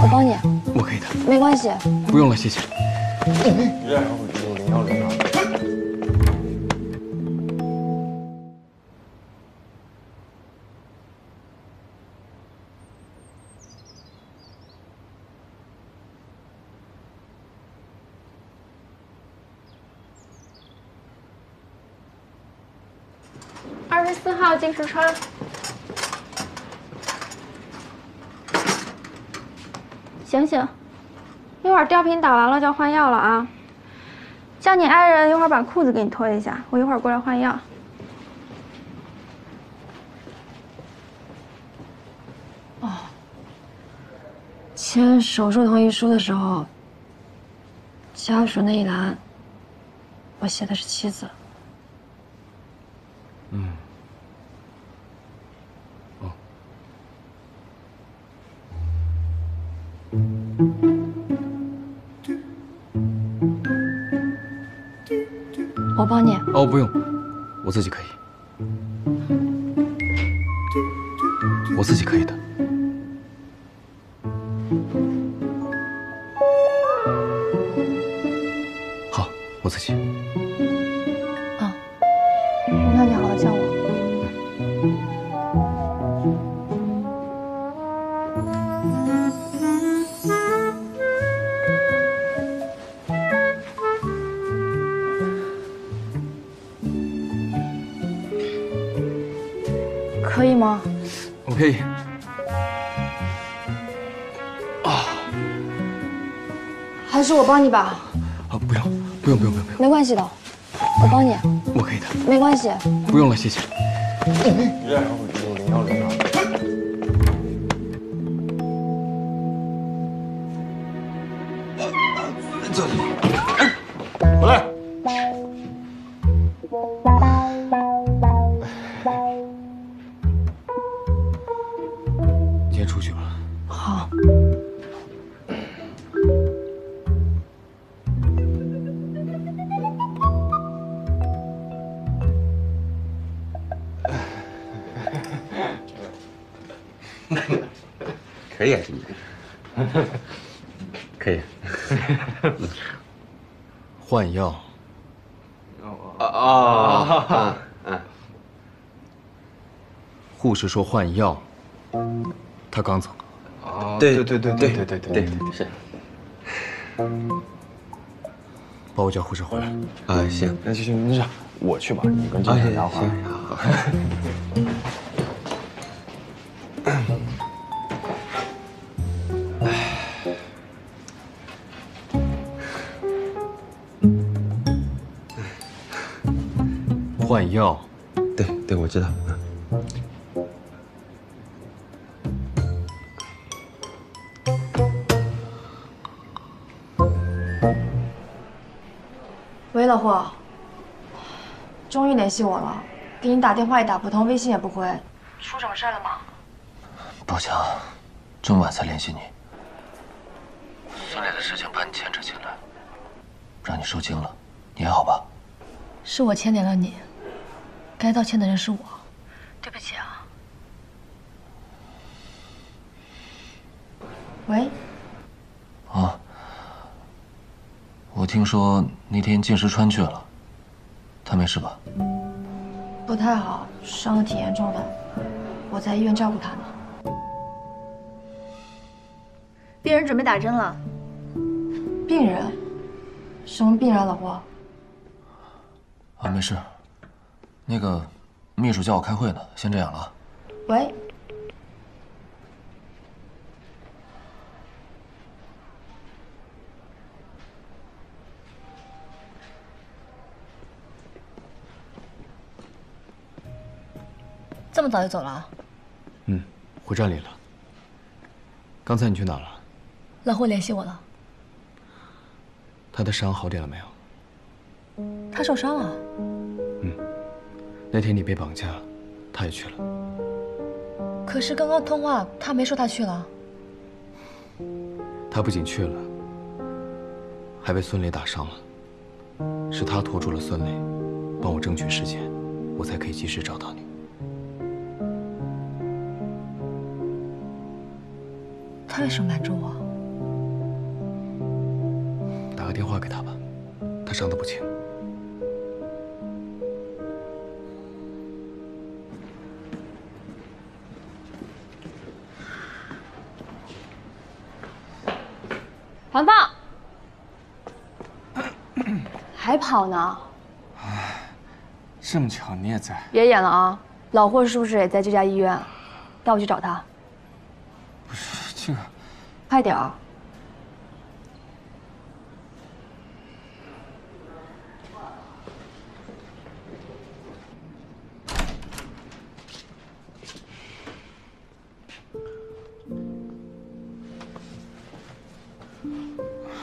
我帮你。我可以的，没关系。不用了，谢谢。零幺零啊！二十四号进石川。醒醒，一会儿吊瓶打完了就要换药了啊！叫你爱人一会儿把裤子给你脱一下，我一会儿过来换药。哦，签手术同意书的时候，家属那一栏，我写的是妻子。我帮你。哦，不用，我自己可以。我自己可以的。好，我自己。可以吗？我可以。啊还是我帮你吧。啊，不用，不用，不用，不用，不用，没关系的，我帮你。我可以的，没关系。不用了，谢谢。零幺零啊！走，回你先出去吧。好。可以啊，兄弟，可以。换药。啊啊啊！护士说换药，他刚走。啊，对对对对对对对对是。帮我叫护士回来。啊，行。那就行，那这样我去吧，你跟这啊，边行聊会儿。换药。对对，我知道。喂，老霍，终于联系我了，给你打电话也打不通，微信也不回，出什么事了吗？宝强，这么晚才联系你，孙磊的事情把你牵扯进来，让你受惊了，你还好吧？是我牵连了你，该道歉的人是我，对不起啊。喂，啊，我听说那天进石川去了，他没事吧？不太好，伤的挺严重的，我在医院照顾他呢。病人准备打针了。病人？什么病人，老郭？啊，没事。那个，秘书叫我开会呢，先这样了啊。喂。这么早就走了？嗯，回站里了。刚才你去哪了？老霍联系我了，他的伤好点了没有？他受伤了。嗯那天你被绑架，他也去了。可是刚刚通话，他没说他去了。他不仅去了，还被孙磊打伤了。是他拖住了孙磊，帮我争取时间，我才可以及时找到你。他为什么瞒着我？打个电话给他吧，他伤得不轻。团放，还跑呢？这么巧你也在？别演了啊！老霍是不是也在这家医院？带我去找他。不是是。快点儿、啊。